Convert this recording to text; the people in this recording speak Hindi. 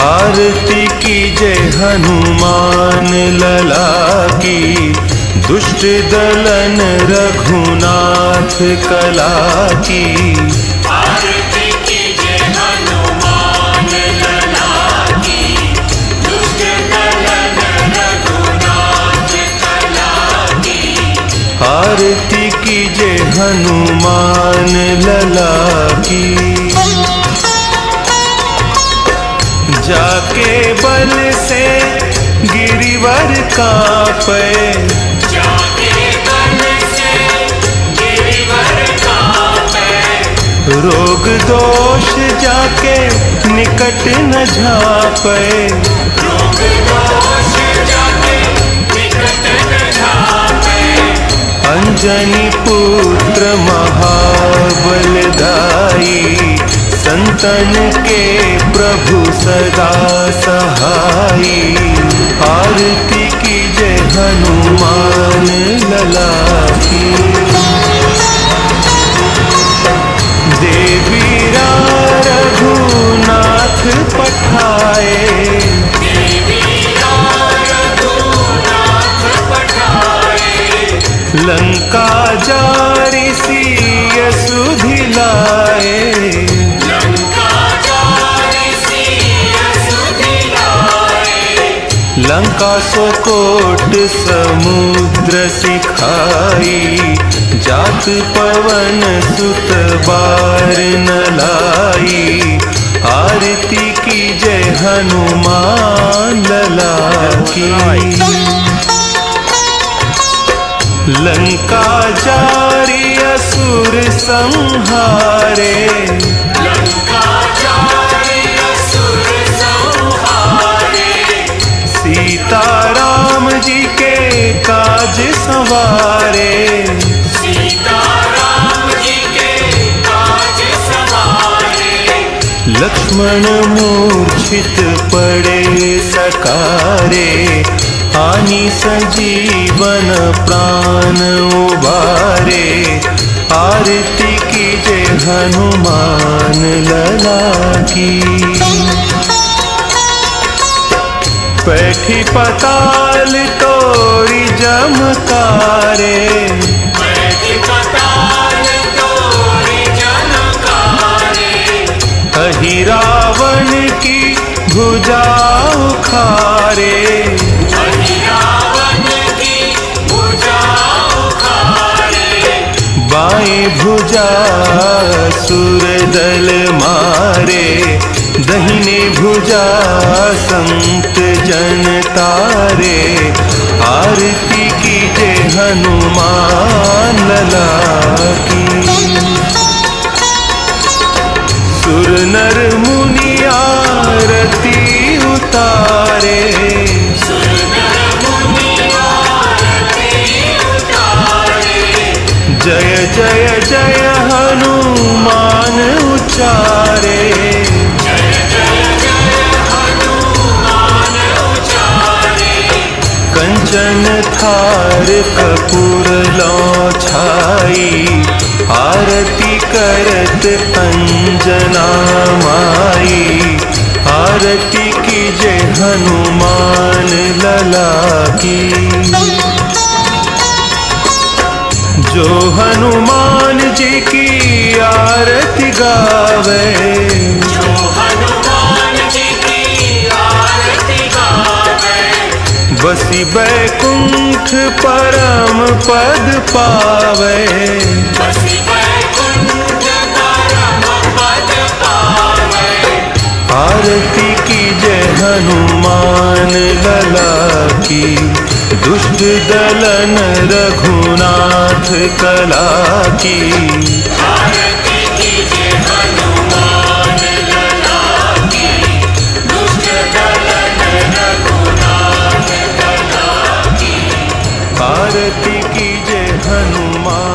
आरती की जय हनुमान लला की दुष्ट दलन रघुनाथ कला की। आरती कीजिए हनुमान लला की दुष्ट दलन रघुनाथ कला की। आरती की जय हनुमान लला की। जाके बल से गिरिवर कांपे। बल से गिरिवर कांपे। रोग दोष जाके निकट न झापे। रोग दोष जाके निकट न झापे। अंजनी पुत्र महाबलदाई सदा सहाई। आरती की जय हनुमान लला की देवीरा रघुनाथ पठाए। लंका जारी सिय सुधिलाए लंका सोकोट समुद्र सिखाई, जात पवन सुत बार न लाई। आरती की जय हनुमान लला की लंका जारी असुर संहारे। लंका जारी संवारे। सीताराम जी के काज सवारे लक्ष्मण मूर्छित पड़े सकारे आनी सजीवन प्राण उबारे। आरती की जय हनुमान लला की पैठी पताल तोरी जमकारे। कही रावण की भुजा उखारे। बाएँ भुजा सुर दल मारे। दहिने भुजा संत जन हनुमान लला की। सुर नर मुनि आरती उतारे। जय जय जय हनुमान उचारे कंचन थार कपूर लो छाई, आरती करत अंजना माई। आरती की जय हनुमान लला की। जो हनुमान जी की आरती गावे, जो हनुमान बसी बैकुंठ परम पद पावे। आरती की जय हनुमान लला की। दुष्ट दलन रघुनाथ कला की। आरती कीजे हनुमान।